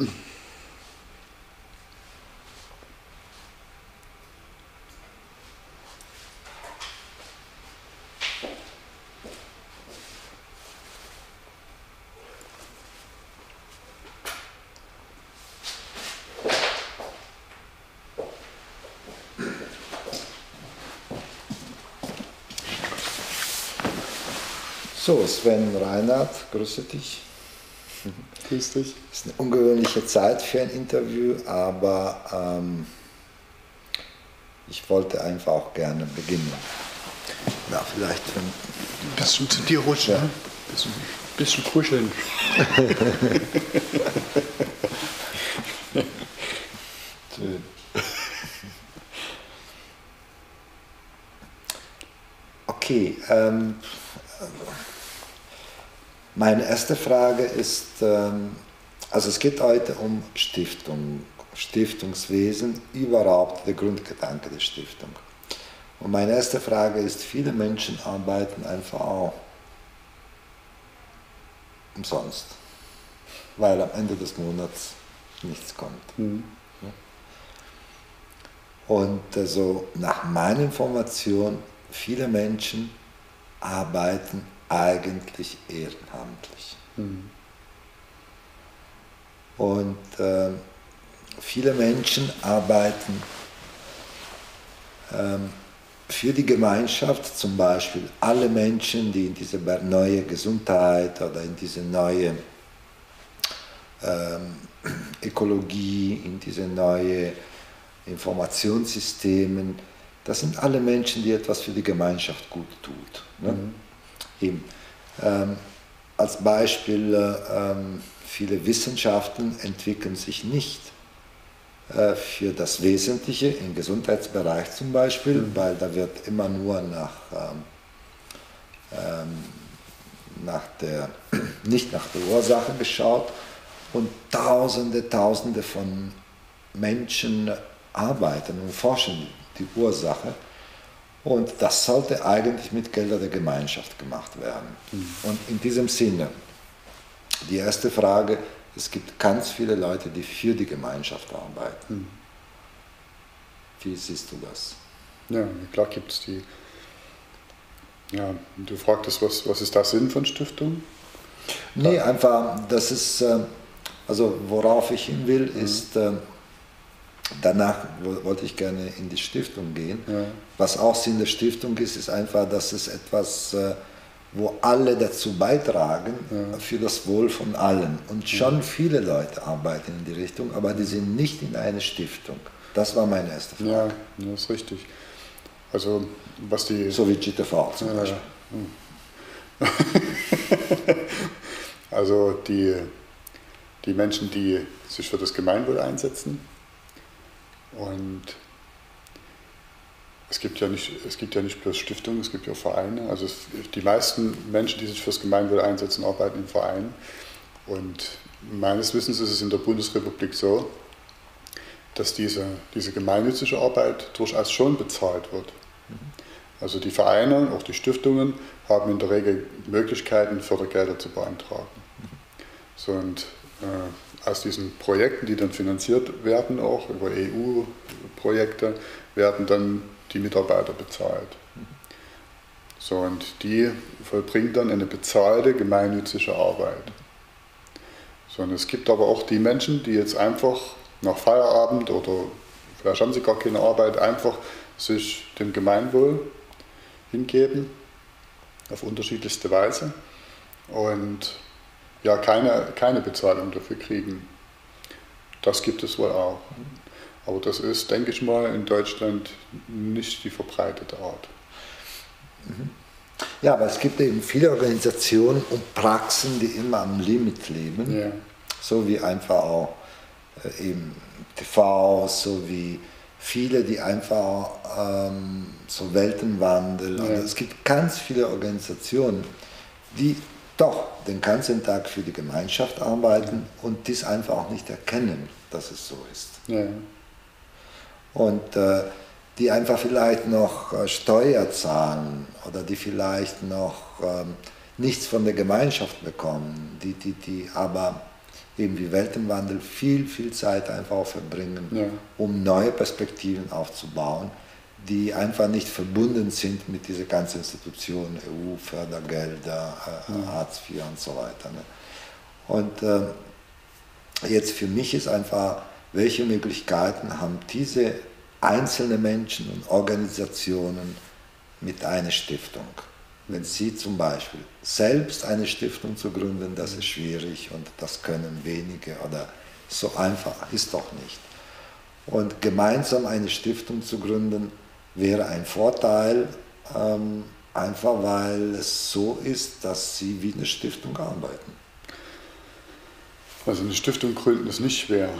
So, Sven Reinhardt, grüße dich. Grüß dich. Es ist eine ungewöhnliche Zeit für ein Interview, aber ähm, ich wollte einfach auch gerne beginnen. Ja, vielleicht wenn ein bisschen zu dir rutschen, ja. ne? bisschen, bisschen kuscheln. okay. Ähm, meine erste Frage ist, ähm, also es geht heute um Stiftung, Stiftungswesen, überhaupt der Grundgedanke der Stiftung. Und meine erste Frage ist, viele Menschen arbeiten einfach auch umsonst, weil am Ende des Monats nichts kommt. Mhm. Und also nach meiner Information, viele Menschen arbeiten eigentlich ehrenamtlich. Mhm. Und äh, viele Menschen arbeiten ähm, für die Gemeinschaft, zum Beispiel alle Menschen, die in diese neue Gesundheit oder in diese neue ähm, Ökologie, in diese neue Informationssysteme, das sind alle Menschen, die etwas für die Gemeinschaft gut tut. Ne? Mhm ihm. Ähm, als Beispiel, äh, ähm, viele Wissenschaften entwickeln sich nicht äh, für das Wesentliche, im Gesundheitsbereich zum Beispiel, mhm. weil da wird immer nur nach, ähm, ähm nach der, nicht nach der Ursache geschaut und tausende, tausende von Menschen arbeiten und forschen die Ursache und das sollte eigentlich mit Geldern der Gemeinschaft gemacht werden. Mhm. Und in diesem Sinne, die erste Frage, es gibt ganz viele Leute, die für die Gemeinschaft arbeiten. Mhm. Wie siehst du das? Ja, klar gibt es die. Ja, du fragtest, was, was ist der Sinn von Stiftung? Nee, einfach, das ist, äh, also worauf ich hin will, mhm. ist, äh, danach wollte ich gerne in die Stiftung gehen. Ja. Was auch Sinn der Stiftung ist, ist einfach, dass es etwas, äh, wo alle dazu beitragen ja. für das Wohl von allen. Und schon ja. viele Leute arbeiten in die Richtung, aber die sind nicht in einer Stiftung. Das war meine erste Frage. Ja, das ist richtig. Also was die... So wie GTV zum Beispiel. Hm. also die, die Menschen, die sich für das Gemeinwohl einsetzen, und es gibt ja nicht, es gibt ja nicht bloß Stiftungen, es gibt ja Vereine. Also es, die meisten Menschen, die sich fürs Gemeinwohl einsetzen, arbeiten in Vereinen. Und meines Wissens ist es in der Bundesrepublik so, dass diese, diese gemeinnützige Arbeit durchaus schon bezahlt wird. Also die Vereine, auch die Stiftungen, haben in der Regel Möglichkeiten, Fördergelder zu beantragen. So, und äh, aus diesen Projekten, die dann finanziert werden, auch über EU-Projekte, werden dann die Mitarbeiter bezahlt. So, und die vollbringen dann eine bezahlte gemeinnützige Arbeit. So, und es gibt aber auch die Menschen, die jetzt einfach nach Feierabend oder vielleicht haben sie gar keine Arbeit, einfach sich dem Gemeinwohl hingeben, auf unterschiedlichste Weise. Und ja keine, keine Bezahlung dafür kriegen. Das gibt es wohl auch. Aber das ist, denke ich mal, in Deutschland nicht die verbreitete Art. Mhm. Ja, aber es gibt eben viele Organisationen und Praxen, die immer am Limit leben. Ja. So wie einfach auch äh, eben TV, so wie viele, die einfach ähm, so Weltenwandel. Ja. Also es gibt ganz viele Organisationen, die doch den ganzen Tag für die Gemeinschaft arbeiten und dies einfach auch nicht erkennen, dass es so ist. Ja. Und äh, die einfach vielleicht noch äh, Steuer zahlen oder die vielleicht noch ähm, nichts von der Gemeinschaft bekommen, die, die, die aber eben wie Welt im Wandel, viel, viel Zeit einfach auch verbringen, ja. um neue Perspektiven aufzubauen, die einfach nicht verbunden sind mit dieser ganzen Institution, EU, Fördergelder, äh, mhm. Hartz IV und so weiter. Ne? Und äh, jetzt für mich ist einfach, welche Möglichkeiten haben diese einzelnen Menschen und Organisationen mit einer Stiftung? Wenn Sie zum Beispiel selbst eine Stiftung zu gründen, das ist schwierig und das können wenige oder so einfach ist doch nicht. Und gemeinsam eine Stiftung zu gründen wäre ein Vorteil, ähm, einfach weil es so ist, dass Sie wie eine Stiftung arbeiten. Also eine Stiftung gründen ist nicht schwer.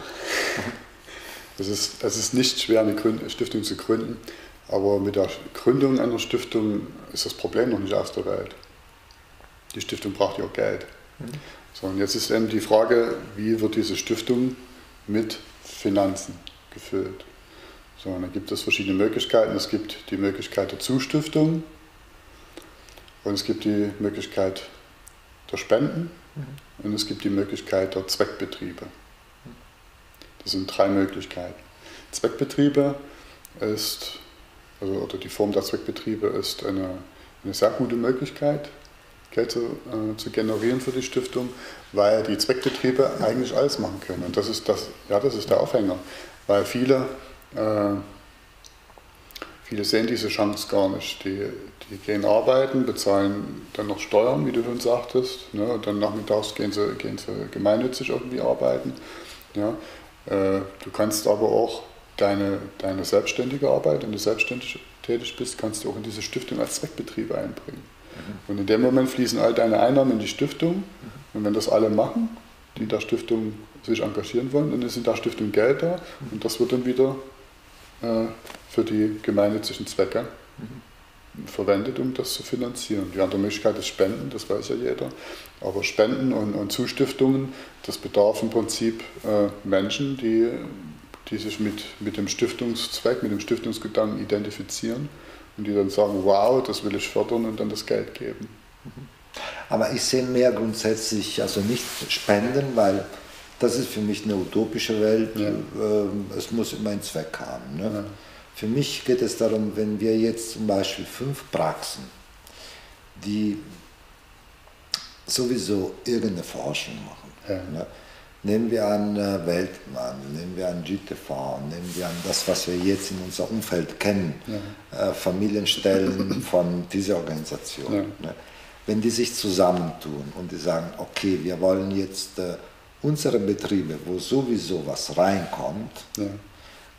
Es ist, es ist nicht schwer, eine Stiftung zu gründen, aber mit der Gründung einer Stiftung ist das Problem noch nicht aus der Welt. Die Stiftung braucht ja auch Geld. Mhm. So, und jetzt ist eben die Frage, wie wird diese Stiftung mit Finanzen gefüllt? So, und da gibt es verschiedene Möglichkeiten. Es gibt die Möglichkeit der Zustiftung und es gibt die Möglichkeit der Spenden mhm. und es gibt die Möglichkeit der Zweckbetriebe. Das sind drei Möglichkeiten. Zweckbetriebe ist, also, oder die Form der Zweckbetriebe ist eine, eine sehr gute Möglichkeit, Geld zu, äh, zu, generieren für die Stiftung, weil die Zweckbetriebe eigentlich alles machen können. Und das ist, das, ja, das ist der Aufhänger, weil viele, äh, viele sehen diese Chance gar nicht. Die, die gehen arbeiten, bezahlen dann noch Steuern, wie du schon sagtest, ne, und dann nachmittags gehen sie, gehen sie gemeinnützig irgendwie arbeiten. Ja. Äh, du kannst aber auch deine, deine selbstständige Arbeit, wenn du selbstständig tätig bist, kannst du auch in diese Stiftung als Zweckbetrieb einbringen. Mhm. Und in dem Moment fließen all deine Einnahmen in die Stiftung. Mhm. Und wenn das alle machen, die in der Stiftung sich engagieren wollen, dann ist in der Stiftung Geld da mhm. und das wird dann wieder äh, für die gemeinnützigen Zwecke verwendet, um das zu finanzieren. Die andere Möglichkeit ist Spenden, das weiß ja jeder. Aber Spenden und, und Zustiftungen, das bedarf im Prinzip äh, Menschen, die, die sich mit, mit dem Stiftungszweck, mit dem Stiftungsgedanken identifizieren und die dann sagen, wow, das will ich fördern und dann das Geld geben. Aber ich sehe mehr grundsätzlich, also nicht Spenden, weil das ist für mich eine utopische Welt. Ja. Ähm, es muss immer einen Zweck haben. Ne? Ja. Für mich geht es darum, wenn wir jetzt zum Beispiel fünf Praxen, die sowieso irgendeine Forschung machen, ja. ne? nehmen wir an äh, Weltmann, nehmen wir an GTV, nehmen wir an das, was wir jetzt in unserem Umfeld kennen, äh, Familienstellen von dieser Organisation. Ne? Wenn die sich zusammentun und die sagen, okay, wir wollen jetzt äh, unsere Betriebe, wo sowieso was reinkommt,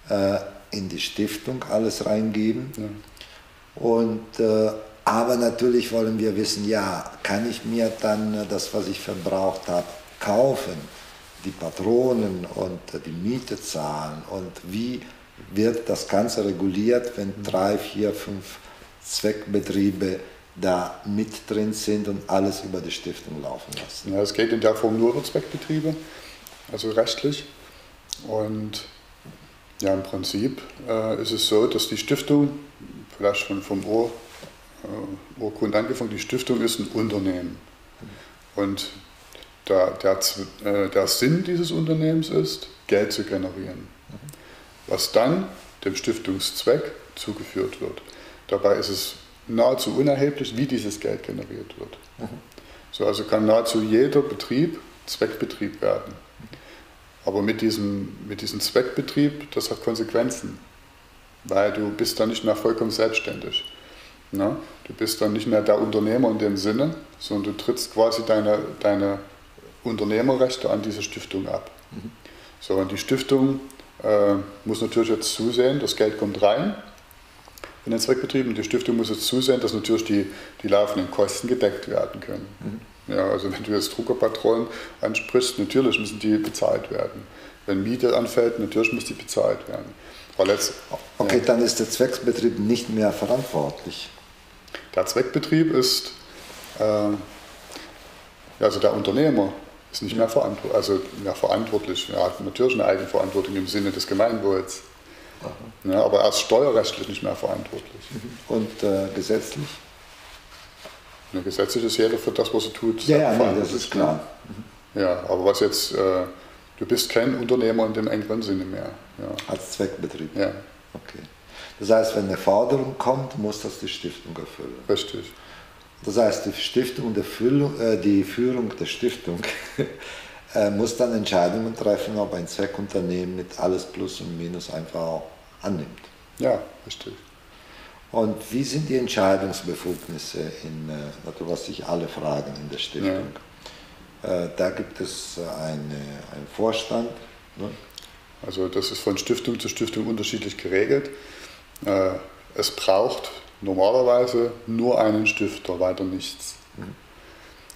äh, in die Stiftung alles reingeben. Ja. Und, äh, aber natürlich wollen wir wissen, ja, kann ich mir dann das, was ich verbraucht habe, kaufen, die Patronen und die Miete zahlen und wie wird das Ganze reguliert, wenn mhm. drei, vier, fünf Zweckbetriebe da mit drin sind und alles über die Stiftung laufen lassen. Ja, es geht in der Form nur über Zweckbetriebe, also rechtlich. Und ja, im Prinzip äh, ist es so, dass die Stiftung, vielleicht schon vom Ur, äh, Urgrund angefangen, die Stiftung ist ein Unternehmen. Und der, der, äh, der Sinn dieses Unternehmens ist, Geld zu generieren, was dann dem Stiftungszweck zugeführt wird. Dabei ist es nahezu unerheblich, wie dieses Geld generiert wird. So, also kann nahezu jeder Betrieb Zweckbetrieb werden. Aber mit diesem, mit diesem Zweckbetrieb, das hat Konsequenzen, weil du bist dann nicht mehr vollkommen selbstständig. Ne? Du bist dann nicht mehr der Unternehmer in dem Sinne, sondern du trittst quasi deine, deine Unternehmerrechte an diese Stiftung ab. Mhm. So, und die Stiftung äh, muss natürlich jetzt zusehen, das Geld kommt rein in den Zweckbetrieb und die Stiftung muss jetzt zusehen, dass natürlich die, die laufenden Kosten gedeckt werden können. Mhm. Ja, also wenn du jetzt Druckerpatronen ansprichst, natürlich müssen die bezahlt werden. Wenn Miete anfällt, natürlich muss die bezahlt werden. Jetzt, okay, ja. dann ist der Zweckbetrieb nicht mehr verantwortlich. Der Zweckbetrieb ist, äh, also der Unternehmer ist nicht mehr, verantwort also mehr verantwortlich. Er hat natürlich eine Eigenverantwortung im Sinne des Gemeinwohls. Ja, aber er ist steuerrechtlich nicht mehr verantwortlich. Und äh, gesetzlich? Eine gesetzliche Serie für das, was er tut. Ja, ja nee, das ist klar. Ja, aber was jetzt, äh, du bist kein Unternehmer in dem engeren Sinne mehr. Ja. Als Zweckbetrieb? Ja. Okay. Das heißt, wenn eine Forderung kommt, muss das die Stiftung erfüllen. Richtig. Das heißt, die Stiftung, der äh, die Führung der Stiftung äh, muss dann Entscheidungen treffen, ob ein Zweckunternehmen mit alles Plus und Minus einfach annimmt. Ja, richtig. Und wie sind die Entscheidungsbefugnisse in, äh, was sich alle fragen in der Stiftung? Ja. Äh, da gibt es eine, einen Vorstand. Ne? Also das ist von Stiftung zu Stiftung unterschiedlich geregelt. Äh, es braucht normalerweise nur einen Stifter, weiter nichts. Mhm.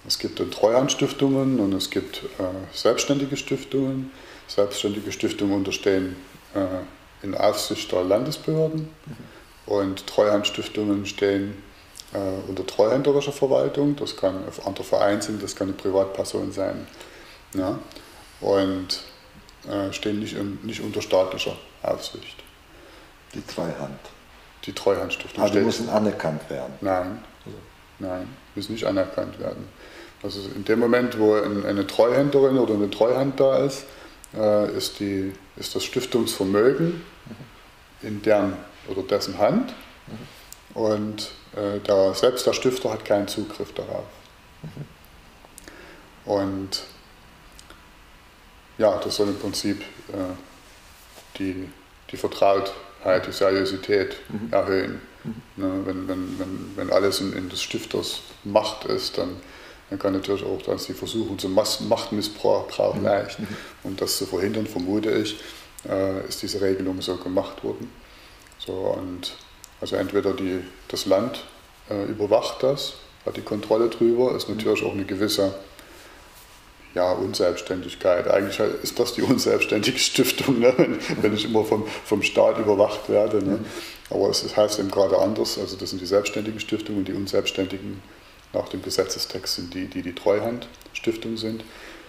Es gibt dann Treuhandstiftungen und es gibt äh, selbstständige Stiftungen. Selbstständige Stiftungen unterstehen äh, in Aufsicht der Landesbehörden mhm. und Treuhandstiftungen stehen äh, unter treuhänderischer Verwaltung. Das kann ein anderer Verein sein, das kann eine Privatperson sein. Ja? Und äh, stehen nicht, in, nicht unter staatlicher Aufsicht. Die Treuhand die Treuhandstiftung Aber die müssen anerkannt werden? Nein, also, nein, müssen nicht anerkannt werden. Also in dem Moment, wo eine Treuhänderin oder eine Treuhand da ist, äh, ist, die, ist das Stiftungsvermögen in deren oder dessen Hand und äh, der, selbst der Stifter hat keinen Zugriff darauf. Und ja, das soll im Prinzip äh, die, die Vertraut, halt die Seriosität erhöhen. Ne, wenn, wenn, wenn, wenn alles in, in des Stifters Macht ist, dann, dann kann natürlich auch dann die Versuchung zum Machtmissbrauch mhm. leicht. Mhm. Um das zu verhindern, vermute ich, äh, ist diese Regelung so gemacht worden. So, und also entweder die, das Land äh, überwacht das, hat die Kontrolle drüber, ist natürlich auch eine gewisse ja, Unselbstständigkeit. Eigentlich ist das die unselbstständige Stiftung, ne? wenn, wenn, ich immer vom, vom Staat überwacht werde. Ne? Aber es heißt eben gerade anders. Also das sind die selbstständigen Stiftungen und die unselbstständigen nach dem Gesetzestext sind die, die die Treuhandstiftung sind.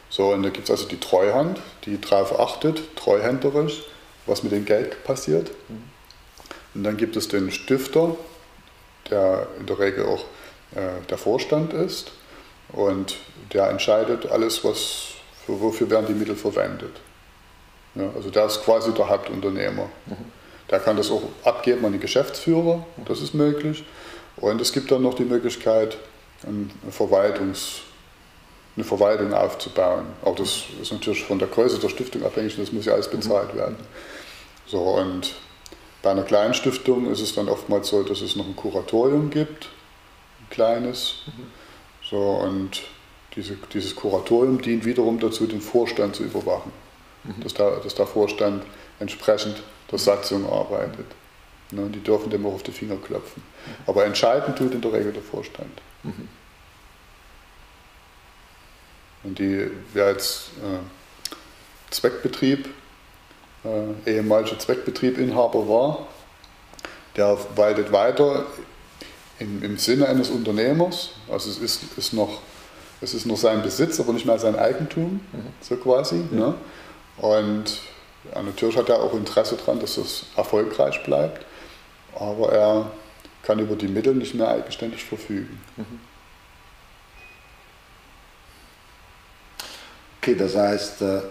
So, und da gibt es also die Treuhand, die darauf achtet, treuhänderisch, was mit dem Geld passiert. Und dann gibt es den Stifter, der in der Regel auch äh, der Vorstand ist und der entscheidet alles, was, für, wofür werden die Mittel verwendet. Ja, also der ist quasi der Hauptunternehmer. Mhm. Der kann das auch abgeben an die Geschäftsführer, das ist möglich. Und es gibt dann noch die Möglichkeit, eine, Verwaltungs, eine Verwaltung aufzubauen. Auch das ist natürlich von der Größe der Stiftung abhängig, das muss ja alles bezahlt mhm. werden. So, und bei einer kleinen Stiftung ist es dann oftmals so, dass es noch ein Kuratorium gibt, ein kleines. Mhm so, und diese, dieses Kuratorium dient wiederum dazu, den Vorstand zu überwachen. Mhm. Dass, der, dass der Vorstand entsprechend der Satzung arbeitet. Ne, die dürfen dem auch auf die Finger klopfen. Aber entscheiden tut in der Regel der Vorstand. Mhm. Und die, wer jetzt äh, Zweckbetrieb, äh, ehemaliger Zweckbetriebinhaber war, der waltet weiter im, im Sinne eines Unternehmers. Also es ist, ist, noch, es ist noch sein Besitz, aber nicht mehr sein Eigentum, mhm. so quasi. Mhm. Ne? Und ja, natürlich hat er auch Interesse daran, dass es erfolgreich bleibt, aber er kann über die Mittel nicht mehr eigenständig verfügen. Mhm. Okay, das heißt, äh,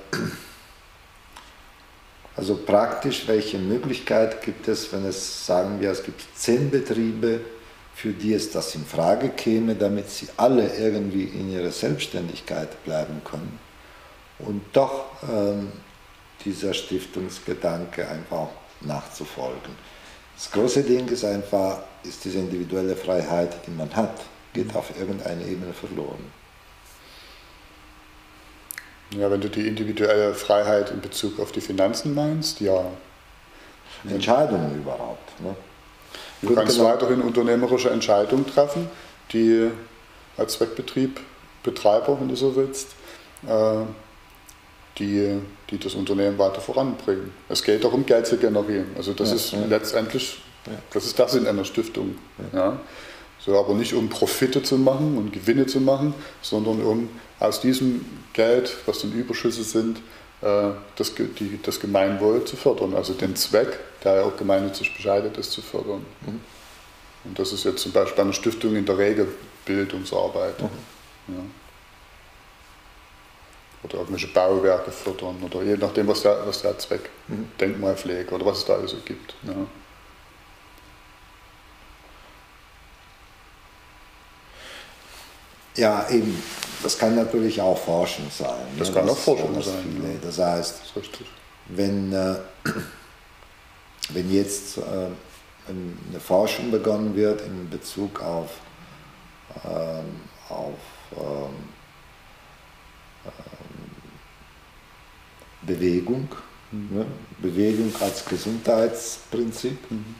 also praktisch, welche Möglichkeit gibt es, wenn es, sagen wir, es gibt zehn Betriebe, für die es das in Frage käme, damit sie alle irgendwie in ihrer Selbstständigkeit bleiben können und doch ähm, dieser Stiftungsgedanke einfach nachzufolgen. Das große Ding ist einfach, ist diese individuelle Freiheit, die man hat, geht auf irgendeine Ebene verloren. Ja, wenn du die individuelle Freiheit in Bezug auf die Finanzen meinst, ja. Entscheidungen überhaupt. Ne? Du kannst genau. weiterhin unternehmerische Entscheidungen treffen, die als Zweckbetrieb, Betreiber, wenn du so willst, äh, die, die das Unternehmen weiter voranbringen. Es geht darum, Geld zu generieren. Also das ja, ist ja. letztendlich, das ist das in einer Stiftung. Ja. So, aber nicht um Profite zu machen und Gewinne zu machen, sondern um aus diesem Geld, was dann Überschüsse sind, äh, das, die, das Gemeinwohl zu fördern, also den Zweck, der ja auch gemeinnützig bescheidet ist, zu fördern. Mhm. Und das ist jetzt zum Beispiel bei einer Stiftung in der Regel Bildungsarbeit. Mhm. Ja. oder irgendwelche Bauwerke fördern oder je nachdem, was der, was der Zweck, mhm. Denkmalpflege oder was es da alles so gibt. Ja. Ja, eben, das kann natürlich auch Forschung sein. Das ne? kann das auch Forschung sein. Viele. Ja. Das heißt, das wenn, äh, wenn jetzt äh, eine Forschung begonnen wird in Bezug auf, ähm, auf ähm, ähm Bewegung, mhm. ne? Bewegung als Gesundheitsprinzip, mhm.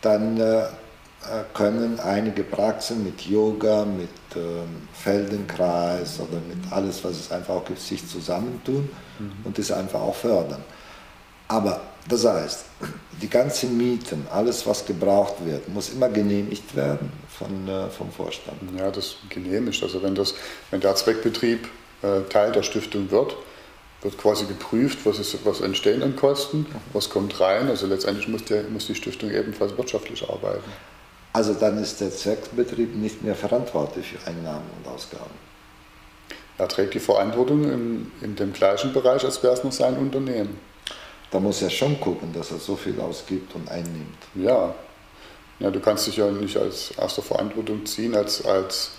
dann äh, können einige Praxen mit Yoga, mit ähm, Feldenkreis oder mit alles, was es einfach auch gibt, sich zusammentun mhm. und das einfach auch fördern. Aber das heißt, die ganzen Mieten, alles was gebraucht wird, muss immer genehmigt werden von, äh, vom Vorstand. Ja, das genehmigt. Also wenn, das, wenn der Zweckbetrieb äh, Teil der Stiftung wird, wird quasi geprüft, was, ist, was entstehen an Kosten, mhm. was kommt rein. Also letztendlich muss, der, muss die Stiftung ebenfalls wirtschaftlich arbeiten. Also dann ist der Zweckbetrieb nicht mehr verantwortlich für Einnahmen und Ausgaben. Er trägt die Verantwortung in, in dem gleichen Bereich, als wäre es noch sein Unternehmen. Da muss er schon gucken, dass er so viel ausgibt und einnimmt. Ja. ja du kannst dich ja nicht als erste Verantwortung ziehen, als, als,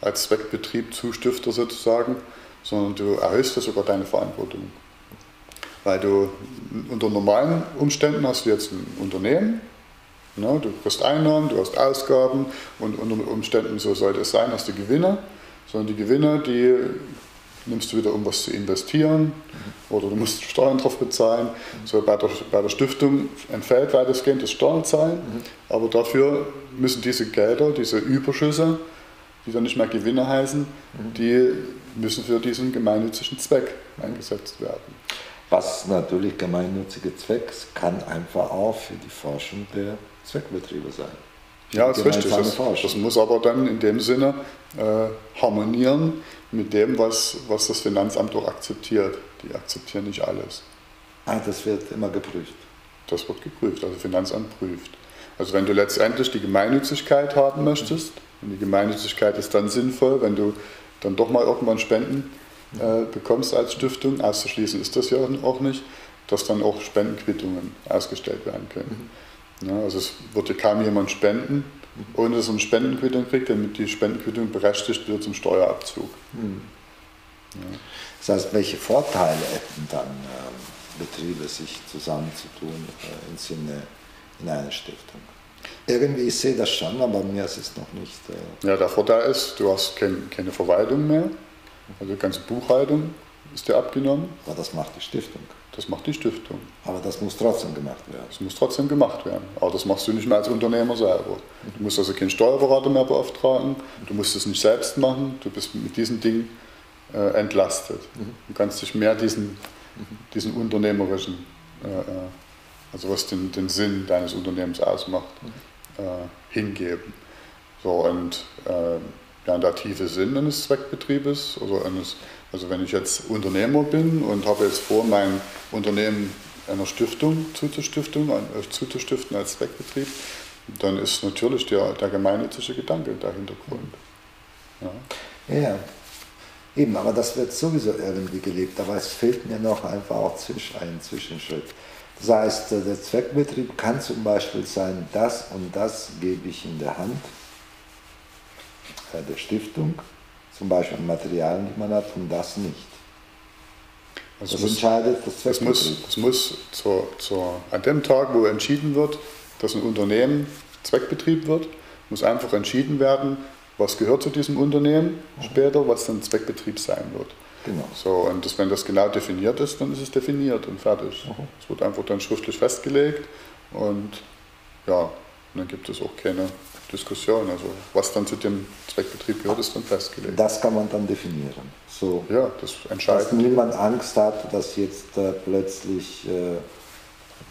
als Zweckbetrieb, Zustifter sozusagen, sondern du erhöhst ja sogar deine Verantwortung. Weil du unter normalen Umständen hast du jetzt ein Unternehmen, Ne? Du hast Einnahmen, du hast Ausgaben und unter Umständen, so sollte es sein, hast du Gewinne, sondern die Gewinne, die nimmst du wieder, um was zu investieren mhm. oder du musst Steuern drauf bezahlen. So bei der, bei der Stiftung entfällt weitestgehend das Steuerzahlen, mhm. aber dafür müssen diese Gelder, diese Überschüsse, die dann nicht mehr Gewinne heißen, mhm. die müssen für diesen gemeinnützigen Zweck eingesetzt werden. Was natürlich gemeinnützige Zweck kann einfach auch für die Forschung der Zweckbetriebe sein. Ja, das ist richtig. Das, das, muss aber dann in dem Sinne äh, harmonieren mit dem, was, was das Finanzamt auch akzeptiert. Die akzeptieren nicht alles. Ah, das wird immer geprüft. Das wird geprüft, also Finanzamt prüft. Also wenn du letztendlich die Gemeinnützigkeit haben möchtest, und die Gemeinnützigkeit ist dann sinnvoll, wenn du dann doch mal irgendwann Spenden äh, bekommst als Stiftung, auszuschließen ist das ja auch nicht, dass dann auch Spendenquittungen ausgestellt werden können. Mhm. Ja, also es wird ja kaum jemand spenden, ohne dass er eine Spendenquittung kriegt, damit die Spendenquittung berechtigt wird zum Steuerabzug. Mhm. Ja. Das heißt, welche Vorteile hätten dann äh, Betriebe, sich zusammenzutun äh, im Sinne in einer Stiftung? Irgendwie, ich sehe das schon, aber mir ist es noch nicht. Äh ja, der Vorteil ist, du hast kein, keine Verwaltung mehr, also die ganze Buchhaltung ist dir abgenommen. Aber das macht die Stiftung. Das macht die Stiftung. Aber das muss trotzdem gemacht werden. Das muss trotzdem gemacht werden. Aber das machst du nicht mehr als Unternehmer selber. Du musst also keinen Steuerberater mehr beauftragen. Du musst es nicht selbst machen. Du bist mit diesen Dingen äh, entlastet. Mhm. Du kannst dich mehr diesen, diesen unternehmerischen, äh, äh, also was den, den Sinn deines Unternehmens ausmacht, mhm. äh, hingeben. So, und äh, ja, der tiefe Sinn eines Zweckbetriebes, also eines also wenn ich jetzt Unternehmer bin und habe jetzt vor, mein Unternehmen einer Stiftung zuzustiften, äh, zuzustiften als Zweckbetrieb, dann ist natürlich der, der gemeinnützige Gedanke der Hintergrund. Ja. ja, eben, aber das wird sowieso irgendwie gelebt, aber es fehlt mir noch einfach auch ein Zwischenschritt. Das heißt, äh, der Zweckbetrieb kann zum Beispiel sein, das und das gebe ich in der Hand äh, der Stiftung zum Beispiel an Materialien, die man hat, und das nicht. Also das muss, entscheidet das Zweckbetrieb. Es muss, es muss zur, zur, an dem Tag, wo entschieden wird, dass ein Unternehmen Zweckbetrieb wird, muss einfach entschieden werden, was gehört zu diesem Unternehmen später, was dann Zweckbetrieb sein wird. Genau. So, und das, wenn das genau definiert ist, dann ist es definiert und fertig. Es wird einfach dann schriftlich festgelegt und ja, dann gibt es auch keine Diskussion. Also was dann zu dem Zweckbetrieb gehört, ist dann festgelegt. Das kann man dann definieren. So, ja, das entscheidet. Dass niemand Angst hat, dass jetzt äh, plötzlich äh,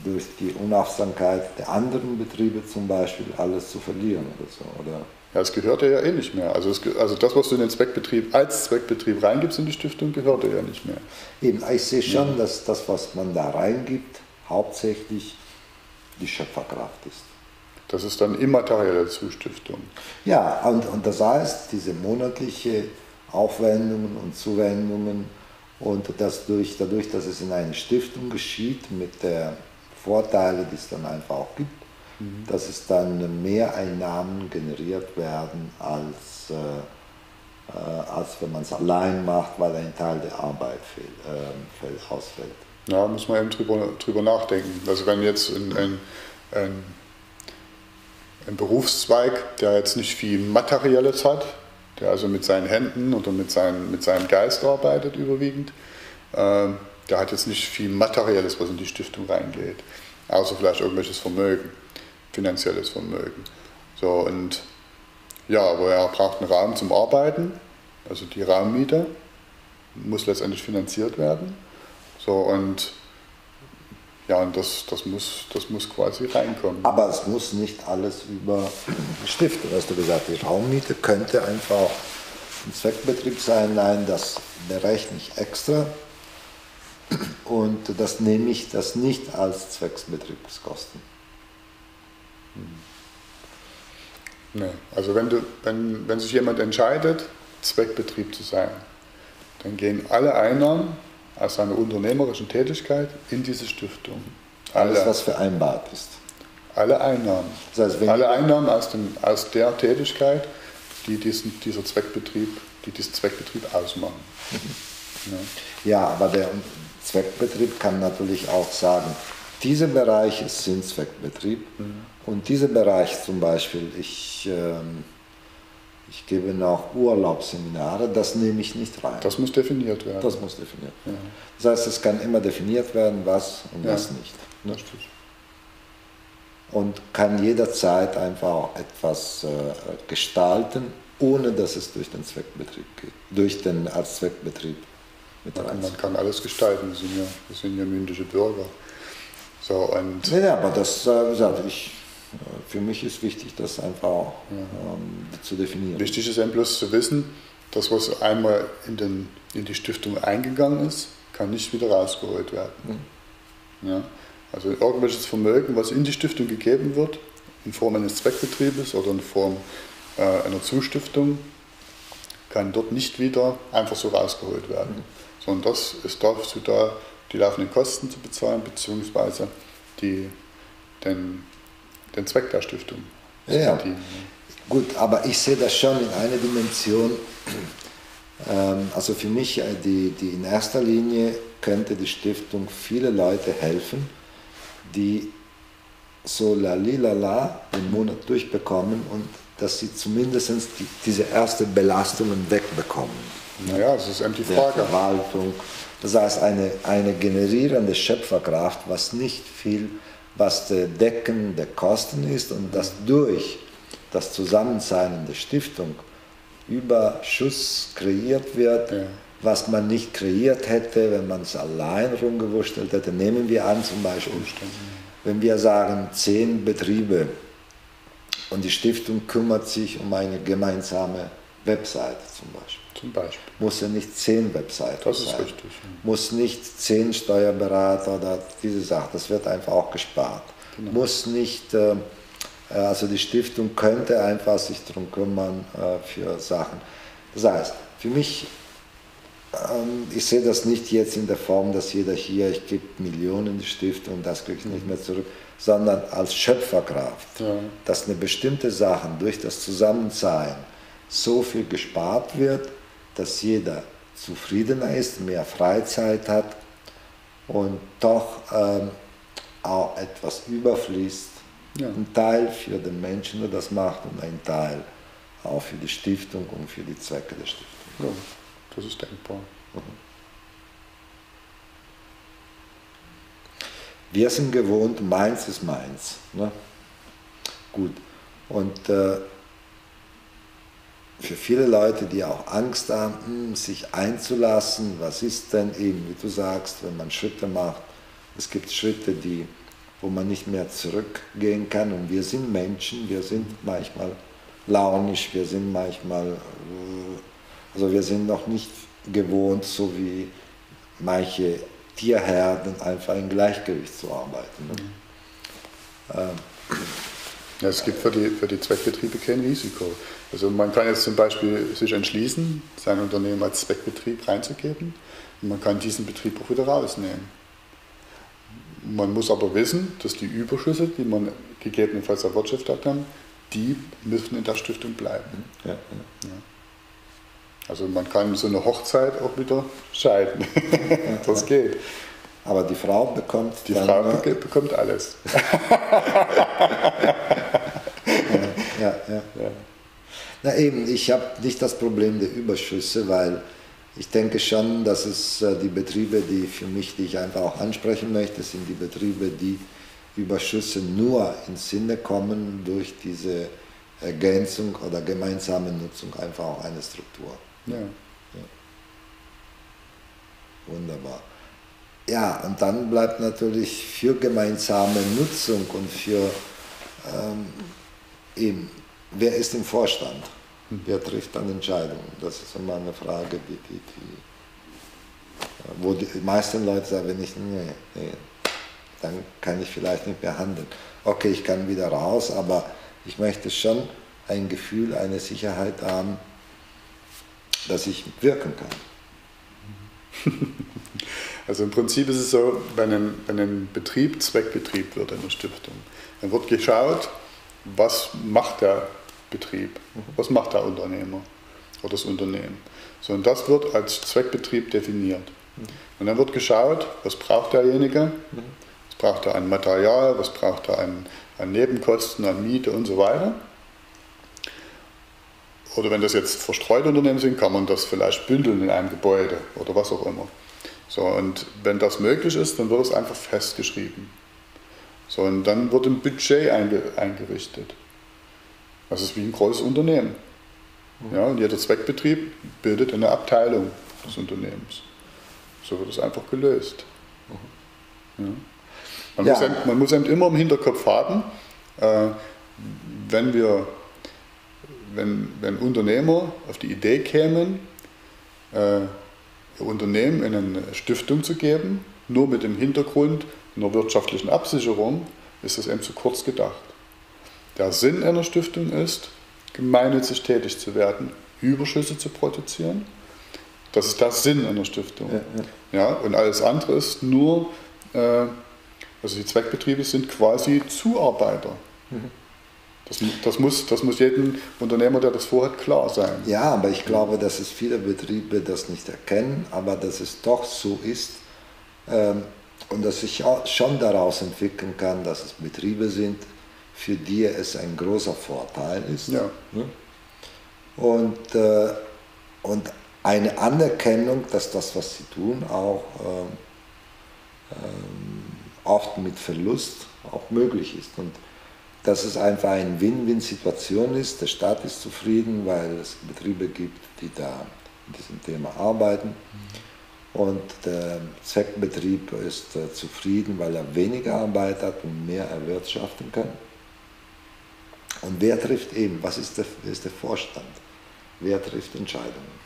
durch die Unachtsamkeit der anderen Betriebe zum Beispiel alles zu verlieren oder so. Oder? Ja, es gehört ja eh nicht mehr. Also, es, also das, was du in den Zweckbetrieb als Zweckbetrieb reingibst in die Stiftung, gehört ja nicht mehr. Eben, ich sehe schon, ja. dass das, was man da reingibt, hauptsächlich die Schöpferkraft ist. Das ist dann immaterielle Zustiftung. Ja, und, und das heißt, diese monatliche Aufwendungen und Zuwendungen Und das durch, dadurch, dass es in eine Stiftung geschieht, mit der Vorteile, die es dann einfach auch gibt, mhm. dass es dann mehr Einnahmen generiert werden, als, äh, äh als wenn man es allein macht, weil ein Teil der Arbeit fehl, äh, ausfällt. Ja, muss man eben drüber, drüber nachdenken. Also wenn jetzt ein, ein, ein, ein Berufszweig, der jetzt nicht viel Materielles hat, der also mit seinen Händen oder mit, seinen, mit seinem Geist arbeitet überwiegend, äh, der hat jetzt nicht viel Materielles, was in die Stiftung reingeht, außer vielleicht irgendwelches Vermögen, finanzielles Vermögen. So, und ja, aber er braucht einen Raum zum Arbeiten, also die Raummiete muss letztendlich finanziert werden. So, und ja, und das, das, muss, das muss quasi reinkommen. Aber es muss nicht alles über Stiftung. Hast du gesagt, die Raummiete könnte einfach ein Zweckbetrieb sein. Nein, das berechne ich extra. Und das nehme ich das nicht als Zwecksbetriebskosten. Hm. Nee. Also wenn, du, wenn, wenn sich jemand entscheidet, Zweckbetrieb zu sein, dann gehen alle Einnahmen aus seiner unternehmerischen Tätigkeit in diese Stiftung. Alle, Alles, was vereinbart ist. Alle Einnahmen. Das heißt, alle Einnahmen aus, dem, aus der Tätigkeit, die diesen, dieser Zweckbetrieb, die diesen Zweckbetrieb ausmachen. Mhm. Ja. ja, aber der Zweckbetrieb kann natürlich auch sagen, diese Bereiche sind Zweckbetrieb mhm. und diese Bereich zum Beispiel, ich ähm, ich gebe noch Urlaubsseminare, das nehme ich nicht rein. Das muss definiert werden. Das muss definiert werden. Ja. Das heißt, es kann immer definiert werden, was und ja. was nicht. Ne? Und kann jederzeit einfach etwas äh, gestalten, ohne dass es durch den Zweckbetrieb geht, durch den als Zweckbetrieb mit rein. Man kann alles gestalten, wir sind ja, wir sind ja mündliche Bürger. So, und ja, aber das äh, ich für mich ist wichtig, das einfach auch ähm, zu definieren. Wichtig ist eben bloß zu wissen, dass was einmal in, den, in die Stiftung eingegangen ist, kann nicht wieder rausgeholt werden. Mhm. Ja? Also irgendwelches Vermögen, was in die Stiftung gegeben wird, in Form eines Zweckbetriebes oder in Form äh, einer Zustiftung, kann dort nicht wieder einfach so rausgeholt werden. Mhm. Sondern das ist dazu da, die laufenden Kosten zu bezahlen, beziehungsweise die, den den Zweck der Stiftung. Ja, gut, aber ich sehe das schon in einer Dimension. Ähm, also für mich, äh, die, die in erster Linie könnte die Stiftung viele Leute helfen, die so lalilala den Monat durchbekommen und dass sie zumindest die, diese ersten Belastungen wegbekommen. Naja, das ist eben die Frage. Der Verwaltung. Das heißt, eine, eine generierende Schöpferkraft, was nicht viel was der Decken der Kosten ist und dass durch das Zusammensein der Stiftung Überschuss kreiert wird, ja. was man nicht kreiert hätte, wenn man es allein rumgewurschtelt hätte. Nehmen wir an zum Beispiel, wenn wir sagen zehn Betriebe und die Stiftung kümmert sich um eine gemeinsame Webseite zum Beispiel. Zum Beispiel. Muss ja nicht zehn Webseiten Das ist sein. richtig. Muss nicht zehn Steuerberater oder diese Sache. Das wird einfach auch gespart. Genau. Muss nicht, äh, also die Stiftung könnte einfach sich darum kümmern äh, für Sachen. Das heißt, für mich, ähm, ich sehe das nicht jetzt in der Form, dass jeder hier, ich gebe Millionen in die Stiftung, das kriege ich nicht mehr zurück, sondern als Schöpferkraft, ja. dass eine bestimmte Sache durch das Zusammensein so viel gespart wird, dass jeder zufriedener ist, mehr Freizeit hat und doch ähm, auch etwas überfließt. Ja. Ein Teil für den Menschen, der das macht, und ein Teil auch für die Stiftung und für die Zwecke der Stiftung. Ja, das ist denkbar. Mhm. Wir sind gewohnt, meins ist meins. Ne? Gut. Und äh, für viele Leute, die auch Angst haben, hm, sich einzulassen, was ist denn eben, wie du sagst, wenn man Schritte macht. Es gibt Schritte, die, wo man nicht mehr zurückgehen kann. Und wir sind Menschen, wir sind manchmal launisch, wir sind manchmal, äh, also wir sind noch nicht gewohnt, so wie manche Tierherden, einfach in Gleichgewicht zu arbeiten. Ne? Mhm. Ja, es gibt für die, für die Zweckbetriebe kein Risiko. Also man kann jetzt zum Beispiel sich entschließen, sein Unternehmen als Zweckbetrieb reinzugeben und man kann diesen Betrieb auch wieder rausnehmen. Man muss aber wissen, dass die Überschüsse, die man gegebenenfalls erwirtschaftet hat, die müssen in der Stiftung bleiben. Ja, ja. Ja. Also man kann so eine Hochzeit auch wieder scheiden. das geht. Aber die Frau bekommt. Die Frau be bekommt alles. ja, ja, ja. Na eben, ich habe nicht das Problem der Überschüsse, weil ich denke schon, dass es äh, die Betriebe, die für mich, die ich einfach auch ansprechen möchte, sind die Betriebe, die Überschüsse nur ins Sinne kommen durch diese Ergänzung oder gemeinsame Nutzung einfach auch einer Struktur. Ja. ja. Wunderbar. Ja, und dann bleibt natürlich für gemeinsame Nutzung und für ähm, eben, wer ist im Vorstand? Wer trifft dann Entscheidungen? Das ist immer eine Frage, die, die, die wo die meisten Leute sagen, wenn ich, nee, nee, dann kann ich vielleicht nicht mehr handeln. Okay, ich kann wieder raus, aber ich möchte schon ein Gefühl, eine Sicherheit haben, dass ich wirken kann. Also im Prinzip ist es so, wenn ein, wenn ein Betrieb Zweckbetrieb wird, eine Stiftung, dann wird geschaut, was macht der Betrieb, was macht der Unternehmer oder das Unternehmen. Und das wird als Zweckbetrieb definiert. Und dann wird geschaut, was braucht derjenige, was braucht er an Material, was braucht er an, an Nebenkosten, an Miete und so weiter. Oder wenn das jetzt verstreute Unternehmen sind, kann man das vielleicht bündeln in einem Gebäude oder was auch immer. So, und wenn das möglich ist, dann wird es einfach festgeschrieben. So, und dann wird ein Budget einge eingerichtet. Das ist wie ein großes Unternehmen. Ja, und jeder Zweckbetrieb bildet eine Abteilung des Unternehmens. So wird es einfach gelöst. Ja. Man, ja. Muss eben, man, Muss eben, immer im Hinterkopf haben, äh, wenn wir, wenn, wenn Unternehmer auf die Idee kämen, äh, Unternehmen in eine Stiftung zu geben, nur mit dem Hintergrund einer wirtschaftlichen Absicherung, ist das eben zu kurz gedacht. Der Sinn einer Stiftung ist, gemeinnützig tätig zu werden, Überschüsse zu produzieren. Das ist der Sinn einer Stiftung. Ja, ja. ja und alles andere ist nur, äh, also die Zweckbetriebe sind quasi Zuarbeiter. Mhm. Das, das, muss, das muss jedem Unternehmer, der das vorhat, klar sein. Ja, aber ich glaube, dass es viele Betriebe das nicht erkennen, aber dass es doch so ist ähm, und dass sich schon daraus entwickeln kann, dass es Betriebe sind, für die es ein großer Vorteil ist. Ja. Ne? Und, äh, und eine Anerkennung, dass das, was sie tun, auch ähm, ähm, oft mit Verlust auch möglich ist. Und dass es einfach eine Win-Win-Situation ist. Der Staat ist zufrieden, weil es Betriebe gibt, die da in diesem Thema arbeiten. Und der Zweckbetrieb ist äh, zufrieden, weil er weniger Arbeit hat und mehr erwirtschaften kann. Und wer trifft eben? Was ist der, ist der Vorstand? Wer trifft Entscheidungen?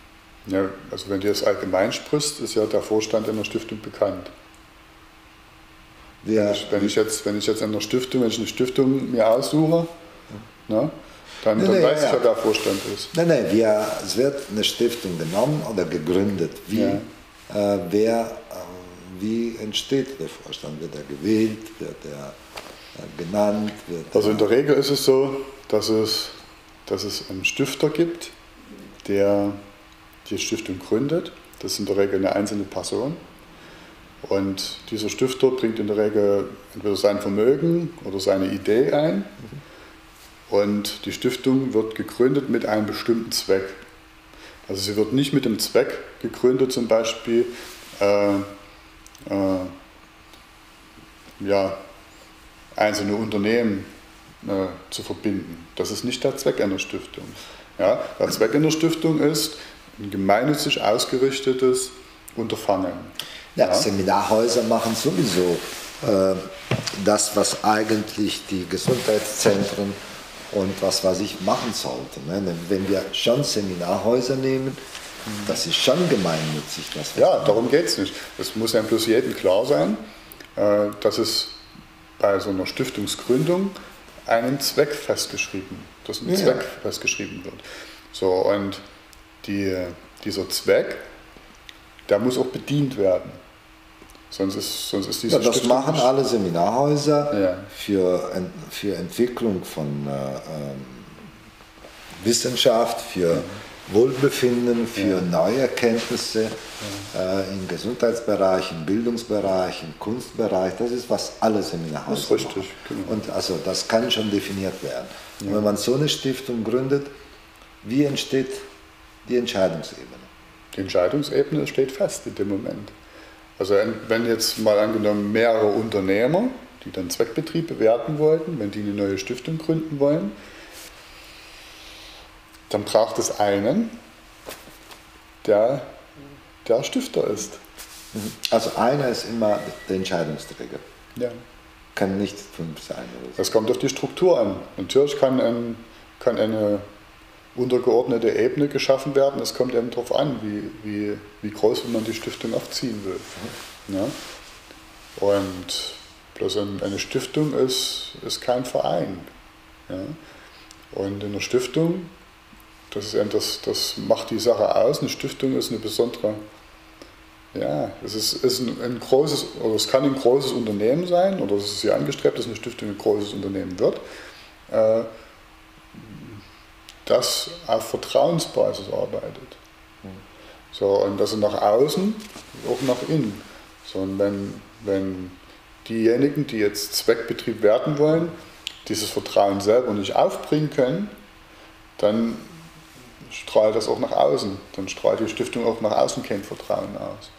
Ja, also wenn du jetzt allgemein sprichst, ist ja der Vorstand in der Stiftung bekannt. Wenn ich, wenn, ich jetzt, wenn ich jetzt in einer Stiftung, wenn ich eine Stiftung mir aussuche, ne, dann, nein, dann nein, weiß ja. ich ja, wer Vorstand ist. Nein, nein, wir, es wird eine Stiftung genommen oder gegründet. Wie, ja. äh, wer, äh, wie entsteht der Vorstand? Wird er gewählt? Wird er genannt? Wird also in der Regel ist es so, dass es, dass es einen Stifter gibt, der die Stiftung gründet. Das ist in der Regel eine einzelne Person. Und dieser Stifter bringt in der Regel entweder sein Vermögen oder seine Idee ein. Und die Stiftung wird gegründet mit einem bestimmten Zweck. Also sie wird nicht mit dem Zweck gegründet, zum Beispiel äh, äh, ja, einzelne Unternehmen äh, zu verbinden. Das ist nicht der Zweck einer Stiftung. Ja, der Zweck einer Stiftung ist ein gemeinnützig ausgerichtetes Unterfangen. Ja, ja. Seminarhäuser machen sowieso äh, das, was eigentlich die Gesundheitszentren und was weiß ich machen sollten. Ne? Wenn wir schon Seminarhäuser nehmen, das ist schon gemeinnützig. Das ja, darum geht es nicht. Es muss einem bloß jedem klar sein, äh, dass es bei so einer Stiftungsgründung einen Zweck festgeschrieben, dass ein ja. Zweck festgeschrieben wird. So, und die, dieser Zweck, der muss auch bedient werden. Sonst ist, sonst ist diese ja, Das Stiftung machen alle Seminarhäuser ja. für, für Entwicklung von äh, ähm, Wissenschaft, für Wohlbefinden, für ja. neue Erkenntnisse ja. äh, im Gesundheitsbereich, im Bildungsbereich, im Kunstbereich. Das ist, was alle Seminarhäuser Das ist richtig. Genau. Und also das kann schon definiert werden. Ja. wenn man so eine Stiftung gründet, wie entsteht die Entscheidungsebene? Die Entscheidungsebene steht fest in dem Moment. Also wenn jetzt mal angenommen mehrere Unternehmer, die dann Zweckbetrieb bewerten wollten, wenn die eine neue Stiftung gründen wollen, dann braucht es einen, der der Stifter ist. Mhm. Also einer ist immer der Entscheidungsträger. Ja. Kann nicht fünf sein. Oder so. Das kommt auf die Struktur an. Natürlich kann, ein, kann eine untergeordnete Ebene geschaffen werden. Es kommt eben darauf an, wie, wie, wie groß man die Stiftung aufziehen will. Mhm. Ja? Und bloß eine Stiftung ist, ist kein Verein. Ja? Und in einer Stiftung das, ist eben das, das macht die Sache aus. Eine Stiftung ist eine besondere, ja, es ist, ist ein, ein, großes, oder es kann ein großes Unternehmen sein, oder es ist ja angestrebt, dass eine Stiftung ein großes Unternehmen wird, äh, das auf Vertrauensbasis arbeitet. So, und das nach außen, auch nach innen. So, und wenn, wenn diejenigen, die jetzt Zweckbetrieb werden wollen, dieses Vertrauen selber nicht aufbringen können, dann strahlt das auch nach außen. Dann strahlt die Stiftung auch nach außen kein Vertrauen aus.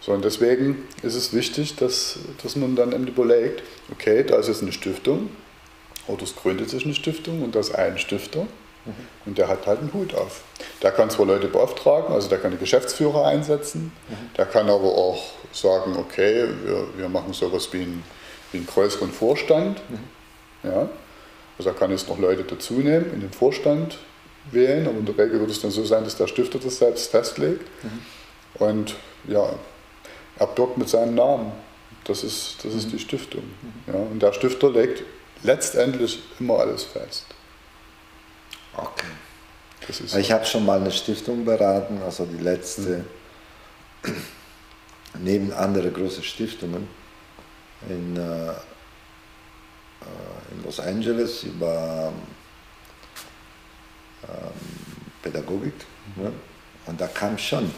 So, und deswegen ist es wichtig, dass, dass man dann eben überlegt, okay, da ist jetzt eine Stiftung, oder es gründet sich eine Stiftung und da ist ein Stifter mhm. und der hat halt einen Hut auf. Der kann zwar Leute beauftragen, also der kann die Geschäftsführer einsetzen, mhm. der kann aber auch sagen, okay, wir, wir machen sowas wie einen, wie einen größeren Vorstand. Mhm. Ja? Also er kann jetzt noch Leute dazu nehmen in den Vorstand, wählen, aber in der Regel wird es dann so sein, dass der Stifter das selbst festlegt. Mhm. Und ja, er birgt mit seinem Namen. Das ist, das ist mhm. die Stiftung. Mhm. Ja, und der Stifter legt letztendlich immer alles fest. Okay. ich habe schon mal eine Stiftung beraten, also die letzte, mhm. neben andere große Stiftungen in, äh, äh in Los Angeles über Pädagogik. Ne? Und da kam schon,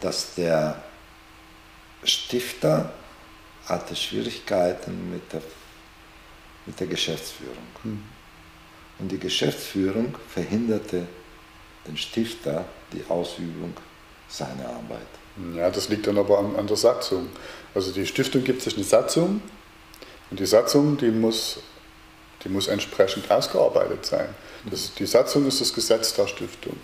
dass der Stifter hatte Schwierigkeiten mit der, mit der Geschäftsführung. Mhm. Und die Geschäftsführung verhinderte den Stifter die Ausübung seiner Arbeit. Ja, das liegt dann aber an, an der Satzung. Also die Stiftung gibt sich eine Satzung und die Satzung, die muss, die muss entsprechend ausgearbeitet sein. Das, die Satzung ist das Gesetz der Stiftung.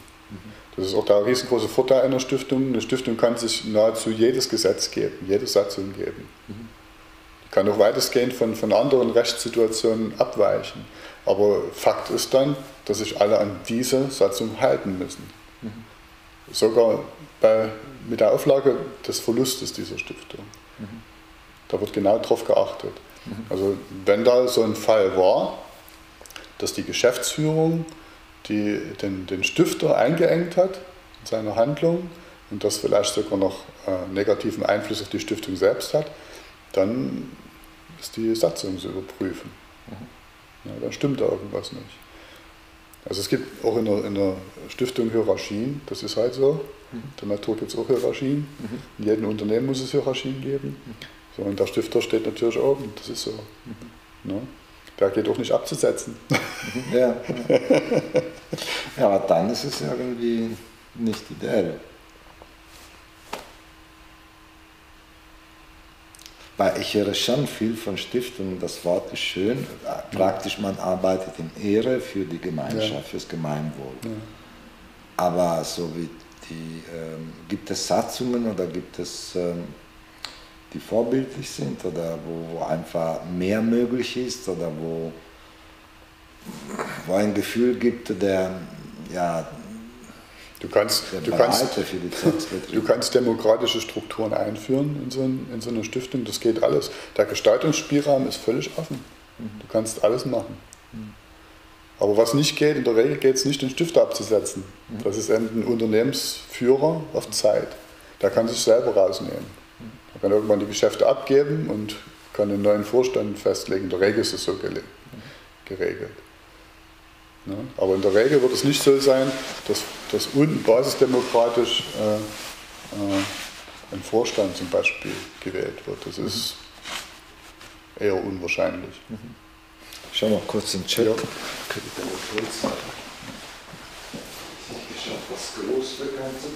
Das ist auch der riesengroße Vorteil einer Stiftung. Eine Stiftung kann sich nahezu jedes Gesetz geben, jede Satzung geben. Die kann auch weitestgehend von, von anderen Rechtssituationen abweichen. Aber Fakt ist dann, dass sich alle an diese Satzung halten müssen. Sogar bei, mit der Auflage des Verlustes dieser Stiftung. Da wird genau darauf geachtet. Also wenn da so ein Fall war, dass die Geschäftsführung die, den, den Stifter eingeengt hat in seiner Handlung und das vielleicht sogar noch äh, negativen Einfluss auf die Stiftung selbst hat, dann ist die Satzung zu überprüfen. Mhm. Ja, dann stimmt da irgendwas nicht. Also es gibt auch in der, in der Stiftung Hierarchien, das ist halt so. Mhm. Der Natur gibt es auch Hierarchien. Mhm. In jedem Unternehmen muss es Hierarchien geben. Mhm. So, und der Stifter steht natürlich oben, das ist so. Mhm. Ne? Der geht auch nicht abzusetzen. Ja. ja, aber dann ist es irgendwie nicht ideell. Weil ich höre schon viel von Stiftungen, das Wort ist schön, praktisch man arbeitet in Ehre für die Gemeinschaft, ja. fürs Gemeinwohl. Ja. Aber so wie die, ähm, gibt es Satzungen oder gibt es ähm, die vorbildlich sind oder wo, wo einfach mehr möglich ist oder wo, wo ein Gefühl gibt, der ja, Du kannst, du, kannst, du kannst demokratische Strukturen einführen in so, ein, in so eine Stiftung, das geht alles. Der Gestaltungsspielraum ist völlig offen. Du kannst alles machen. Aber was nicht geht, in der Regel geht es nicht, den Stifter abzusetzen. Mhm. Das ist ein Unternehmensführer auf Zeit. Der kann sich selber rausnehmen. Kann irgendwann die Geschäfte abgeben und kann einen neuen Vorstand festlegen. In der Regel ist es so geregelt. Ne? Aber in der Regel wird es nicht so sein, dass, dass unten basisdemokratisch äh, äh, ein Vorstand zum Beispiel gewählt wird. Das ist eher unwahrscheinlich. Mhm. Schau mal kurz im Chat. Ja. Ich schaffe was groß bekannt zu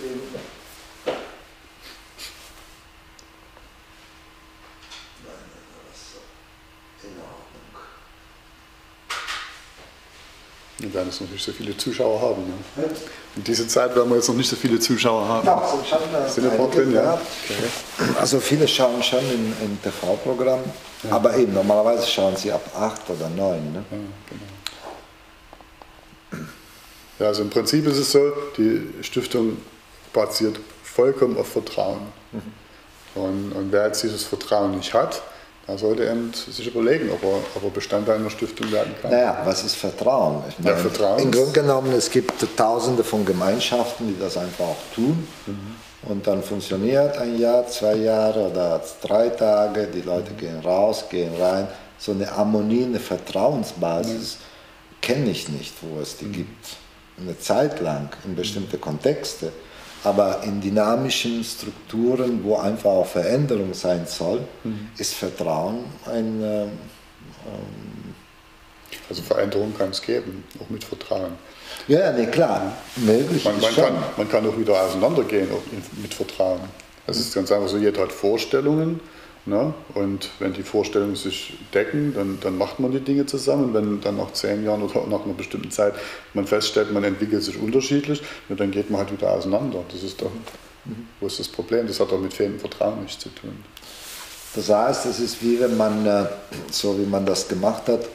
Wir werden jetzt noch nicht so viele Zuschauer haben. Ne? In dieser Zeit werden wir jetzt noch nicht so viele Zuschauer haben. Ja, so schon, äh, Sind ein paar drin, ja? Okay. Also viele schauen schon im, im TV-Programm, ja. aber eben normalerweise schauen sie ab 8 oder 9. Ne? Ja, genau. ja, also im Prinzip ist es so, die Stiftung basiert vollkommen auf Vertrauen. Mhm. Und, und wer jetzt dieses Vertrauen nicht hat, da sollte er sich überlegen, ob er, ob er Bestandteil einer Stiftung werden kann. Naja, was ist Vertrauen? Ich meine, ja, Vertrauen Im Grunde genommen, es gibt tausende von Gemeinschaften, die das einfach auch tun. Mhm. Und dann funktioniert ein Jahr, zwei Jahre oder drei Tage, die Leute mhm. gehen raus, gehen rein. So eine Harmonie, eine Vertrauensbasis mhm. kenne ich nicht, wo es die mhm. gibt. Eine Zeit lang in bestimmte Kontexte. Aber in dynamischen Strukturen, wo einfach auch Veränderung sein soll, mhm. ist Vertrauen ein. Ähm, ähm also Veränderung kann es geben, auch mit Vertrauen. Ja, nee, klar, möglich man, man Kann, man kann auch wieder auseinandergehen auch mit Vertrauen. Das ist ganz einfach so, jeder hat Vorstellungen Ne? Und wenn die Vorstellungen sich decken, dann, dann macht man die Dinge zusammen. Wenn dann nach zehn Jahren oder nach einer bestimmten Zeit man feststellt, man entwickelt sich unterschiedlich, dann geht man halt wieder auseinander. Das ist doch, wo ist das Problem? Das hat doch mit fehlendem Vertrauen nichts zu tun. Das heißt, es ist wie wenn man, äh, so wie man das gemacht hat,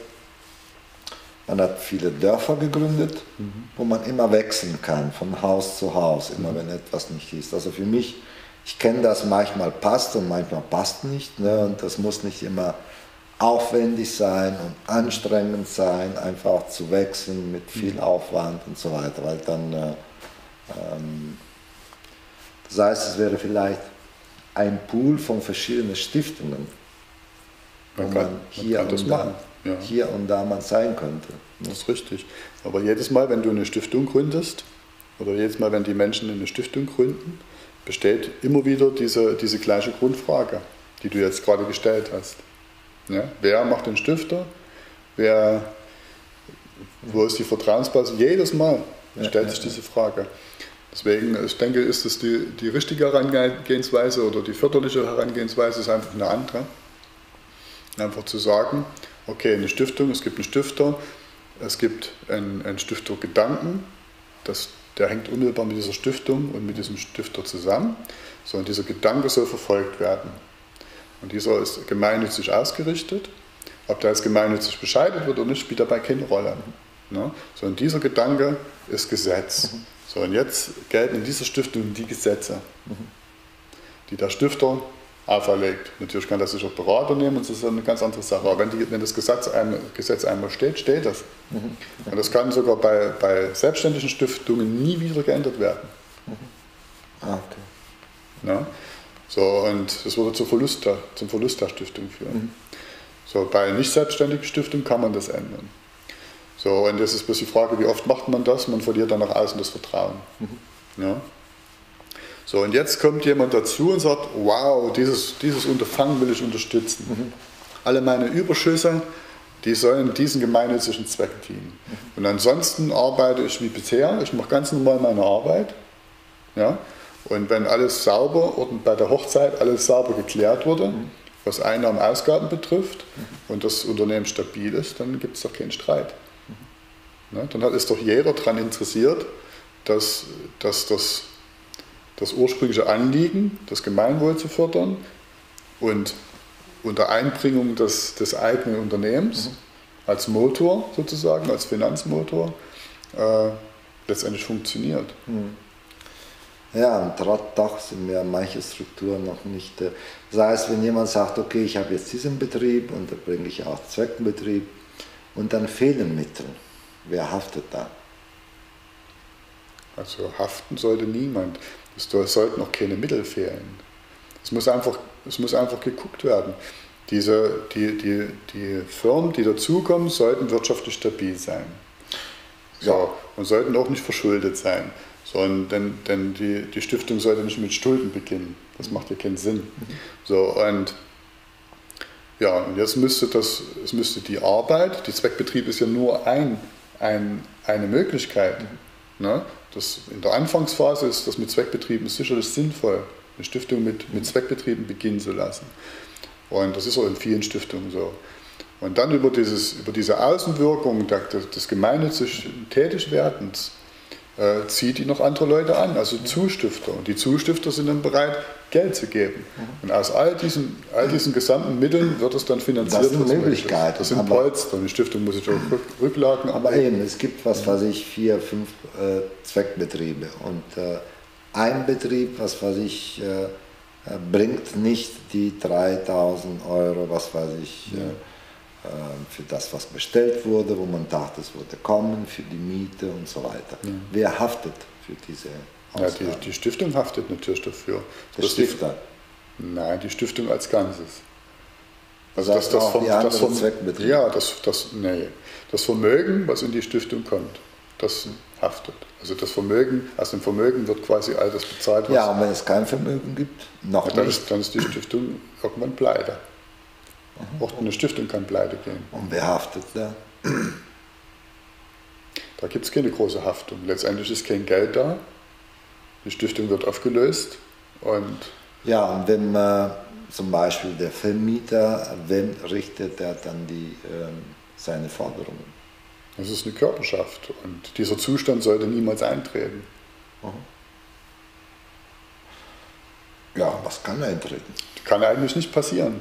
man hat viele Dörfer gegründet, mhm. wo man immer wechseln kann, von Haus zu Haus, immer mhm. wenn etwas nicht ist. Also für mich ich kenne das, manchmal passt und manchmal passt nicht. Ne? Und das muss nicht immer aufwendig sein und anstrengend sein, einfach zu wechseln mit viel mhm. Aufwand und so weiter. Weil dann, äh, ähm, das heißt, es wäre vielleicht ein Pool von verschiedenen Stiftungen, man wo kann, man hier, man und da, ja. hier und da man sein könnte. Ne? Das ist richtig. Aber jedes Mal, wenn du eine Stiftung gründest, oder jedes Mal, wenn die Menschen eine Stiftung gründen, besteht immer wieder diese, diese gleiche Grundfrage, die du jetzt gerade gestellt hast. Ja? Wer macht den Stifter? Wer, wo ist die Vertrauensbasis? Jedes Mal stellt sich diese Frage. Deswegen, ich denke, ist es die, die richtige Herangehensweise oder die förderliche Herangehensweise ist einfach eine andere. Einfach zu sagen, okay, eine Stiftung, es gibt einen Stifter, es gibt einen, einen Stiftergedanken, das der hängt unmittelbar mit dieser Stiftung und mit diesem Stifter zusammen. So, und dieser Gedanke soll verfolgt werden. Und dieser ist gemeinnützig ausgerichtet. Ob der als gemeinnützig bescheidet wird oder nicht, spielt dabei keine Rolle. Ne? So, und dieser Gedanke ist Gesetz. Mhm. So, und jetzt gelten in dieser Stiftung die Gesetze, mhm. die der Stifter auferlegt. Natürlich kann das sich auch Berater nehmen, das ist eine ganz andere Sache. Aber wenn, die, wenn das Gesetz, ein, Gesetz einmal steht, steht das. Mhm. Und das kann sogar bei, bei selbstständigen Stiftungen nie wieder geändert werden. Mhm. Ah, okay. Ja? So, und das würde zur Verlust der, zum Verlust der Stiftung führen. Mhm. So, bei nicht selbstständigen Stiftungen kann man das ändern. So, und das ist bloß die Frage, wie oft macht man das? Man verliert dann nach außen das Vertrauen. Mhm. Ja? So, und jetzt kommt jemand dazu und sagt, wow, dieses, dieses Unterfangen will ich unterstützen. Mhm. Alle meine Überschüsse, die sollen diesen gemeinnützigen Zweck dienen. Mhm. Und ansonsten arbeite ich wie bisher, ich mache ganz normal meine Arbeit. Ja? Und wenn alles sauber und bei der Hochzeit alles sauber geklärt wurde, mhm. was Einnahmen, Ausgaben betrifft mhm. und das Unternehmen stabil ist, dann gibt es doch keinen Streit. Mhm. Ja? Dann ist doch jeder daran interessiert, dass, dass das das ursprüngliche Anliegen, das Gemeinwohl zu fördern und unter Einbringung des, des eigenen Unternehmens mhm. als Motor sozusagen, als Finanzmotor, äh, letztendlich funktioniert. Mhm. Ja, und doch sind mir manche Strukturen noch nicht. Äh, das heißt, wenn jemand sagt, okay, ich habe jetzt diesen Betrieb und da bringe ich auch Zweckenbetrieb, und dann fehlen Mittel. Wer haftet da? Also haften sollte niemand. Es sollten auch keine Mittel fehlen. Es muss einfach, es muss einfach geguckt werden. Diese, die, die, die Firmen, die dazukommen, sollten wirtschaftlich stabil sein. So, ja. und sollten auch nicht verschuldet sein. Sondern, denn, denn die, die Stiftung sollte nicht mit Schulden beginnen. Das macht ja keinen Sinn. So, und ja, und jetzt müsste das, es müsste die Arbeit, die Zweckbetrieb ist ja nur ein, ein, eine Möglichkeit. Ne? Das, in der Anfangsphase ist das mit Zweckbetrieben sicherlich sinnvoll, eine Stiftung mit, mit Zweckbetrieben beginnen zu lassen. Und das ist auch in vielen Stiftungen so. Und dann über, dieses, über diese Außenwirkung des gemeinnützig Tätigwerdens äh, zieht die noch andere Leute an, also Zustifter. Und die Zustifter sind dann bereit, Geld zu geben. Und aus all diesen, all diesen gesamten Mitteln wird es dann finanziert. Das sind Möglichkeiten. Das sind Polster. Eine Stiftung muss sich auch Rücklagen Aber eben, es gibt, was weiß ich, vier, fünf äh, Zweckbetriebe. Und äh, ein Betrieb, was weiß ich, äh, äh bringt nicht die 3000 Euro, was weiß ich, ja. Äh, für das, was bestellt wurde, wo man dachte, es würde kommen, für die Miete und so weiter. Ja. Wer haftet für diese ja, die, die, Stiftung haftet natürlich dafür. Der Stifter? Die, nein, die Stiftung als Ganzes. Also das, das, vom, das, vom, ja, das, das, nee, das Vermögen, was in die Stiftung kommt, das haftet. Also das Vermögen, aus dem Vermögen wird quasi all das bezahlt. ja, und wenn es kein Vermögen gibt, noch ja, dann, nicht. Ist, dann ist die Stiftung irgendwann pleite. Auch eine Stiftung kann pleite gehen. Und wer haftet da? Da gibt es keine große Haftung. Letztendlich ist kein Geld da. Die Stiftung wird aufgelöst und. Ja, und wenn man zum Beispiel der Vermieter, wem richtet er dann die, ähm, seine Forderungen? Das ist eine Körperschaft und dieser Zustand sollte niemals eintreten. Ja, was kann eintreten? Kann eigentlich nicht passieren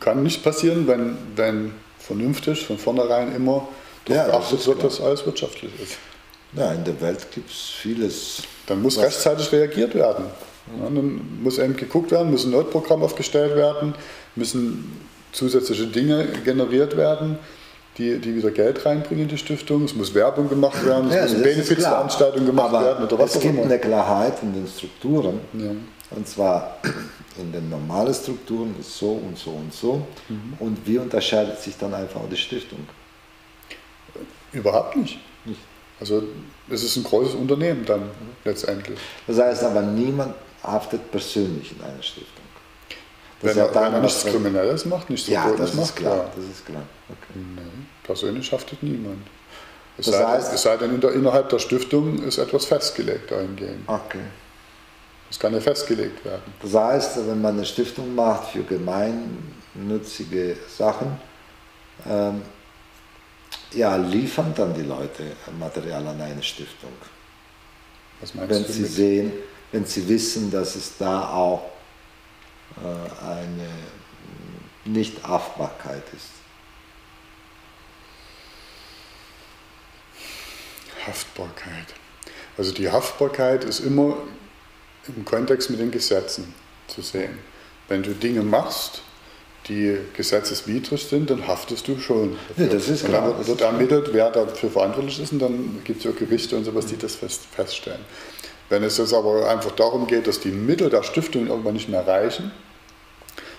kann nicht passieren, wenn, wenn vernünftig von vornherein immer darauf ja, geachtet wird, dass alles wirtschaftlich ist. Ja, in der Welt gibt es vieles. Dann muss rechtzeitig reagiert werden. Ja, dann muss eben geguckt werden, muss ein Notprogramm aufgestellt werden, müssen zusätzliche Dinge generiert werden, die, die wieder Geld reinbringen in die Stiftung. Es muss Werbung gemacht werden, es ja, müssen Benefizveranstaltungen gemacht Aber werden oder was Es gibt immer. eine Klarheit in den Strukturen. Ja. Und zwar in den normalen Strukturen ist so und so und so. Mhm. Und wie unterscheidet sich dann einfach die Stiftung? Überhaupt nicht. nicht. Also es ist ein großes Unternehmen dann mhm. letztendlich. Das heißt aber, niemand haftet persönlich in einer Stiftung. Das wenn, er, wenn er nichts Kriminelles macht, nichts ja, das macht, klar, ja. das ist klar. Okay. Nee, persönlich haftet niemand. Es, das sei, heißt, es sei denn, innerhalb der Stiftung ist etwas festgelegt eingehend. Okay. Das kann ja festgelegt werden. Das heißt, wenn man eine Stiftung macht für gemeinnützige Sachen, ähm, ja, liefern dann die Leute Material an eine Stiftung. Was meinst wenn du sie sehen, wenn sie wissen, dass es da auch äh, eine Nicht-Haftbarkeit ist. Haftbarkeit. Also die Haftbarkeit ist immer im Kontext mit den Gesetzen zu sehen. Wenn du Dinge machst, die gesetzeswidrig sind, dann haftest du schon. Ja, das ist. Und dann wird ermittelt, wer dafür verantwortlich ist und dann gibt es ja Gerichte und sowas, die das fest, feststellen. Wenn es jetzt aber einfach darum geht, dass die Mittel der Stiftung irgendwann nicht mehr reichen,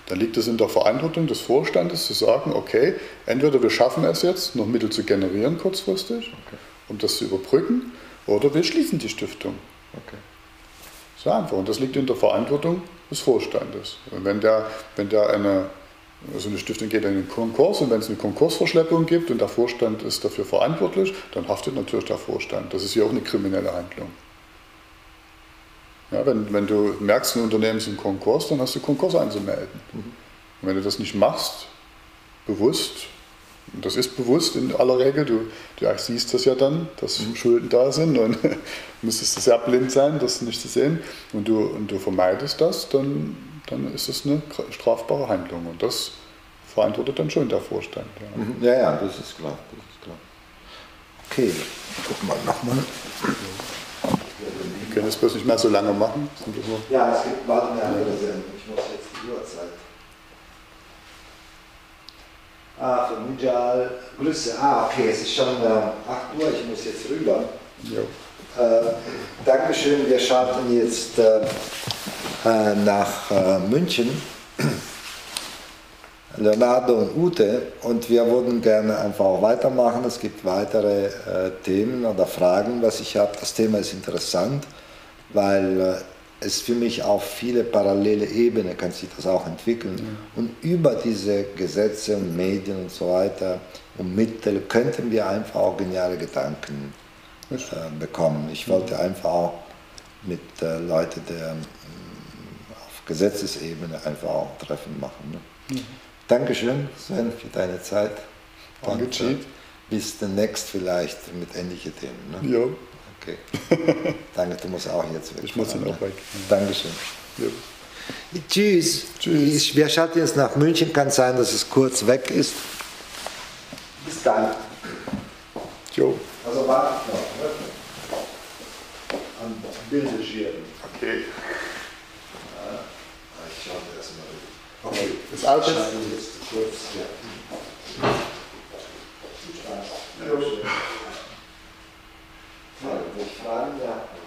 dann liegt es in der Verantwortung des Vorstandes zu sagen, okay, entweder wir schaffen es jetzt, noch Mittel zu generieren kurzfristig, okay. um das zu überbrücken, oder wir schließen die Stiftung. Okay. So einfach. Und das liegt in der Verantwortung des Vorstandes. Und wenn der, wenn der eine, also eine Stiftung geht in den Konkurs und wenn es eine Konkursverschleppung gibt und der Vorstand ist dafür verantwortlich, dann haftet natürlich der Vorstand. Das ist ja auch eine kriminelle Handlung. Ja, wenn, wenn du merkst, ein Unternehmen ist im Konkurs, dann hast du Konkurs anzumelden. Mhm. Und wenn du das nicht machst, bewusst, und das ist bewusst in aller Regel, du, du siehst das ja dann, dass mhm. Schulden da sind und müsstest sehr blind sein, das nicht zu sehen, und du, und du vermeidest das, dann, dann ist das eine strafbare Handlung. Und das verantwortet dann schon der Vorstand. Ja, mhm. ja, ja, das ist klar. Das ist klar. Okay, guck mal nochmal. Wir können es bloß nicht mehr so lange machen. Ja, es gibt, warte mal, ich muss jetzt die Uhrzeit. Ah, von Mujal, Grüße. Ah, okay, es ist schon äh, 8 Uhr, ich muss jetzt rüber. Jo. Äh, Dankeschön, wir schalten jetzt äh, äh, nach äh, München. Leonardo und Ute und wir würden gerne einfach auch weitermachen. Es gibt weitere äh, Themen oder Fragen, was ich habe. Das Thema ist interessant, weil äh, es für mich auf viele parallele Ebenen kann sich das auch entwickeln. Ja. Und über diese Gesetze und Medien und so weiter und Mittel könnten wir einfach auch geniale Gedanken äh, bekommen. Ich wollte einfach auch mit äh, Leuten der auf Gesetzesebene einfach auch Treffen machen. Ne? Mhm. Dankeschön, Sven, für deine Zeit. Danke, Und, äh, bis demnächst vielleicht mit ähnlichen Themen. Ne? Ja. Okay. Danke, du musst auch jetzt weg. Ich muss dann auch weg. Dankeschön. Ja. Tschüss. Tschüss. Ich, wir schalten jetzt nach München. Kann sein, dass es kurz weg ist. Bis dann. Jo. Also warte noch. An Bilderschirmen. Okay. Ja, ich schaue erstmal. Okay. Bis alles. jetzt kurz. Ja. Viel Nein, das fragen ja.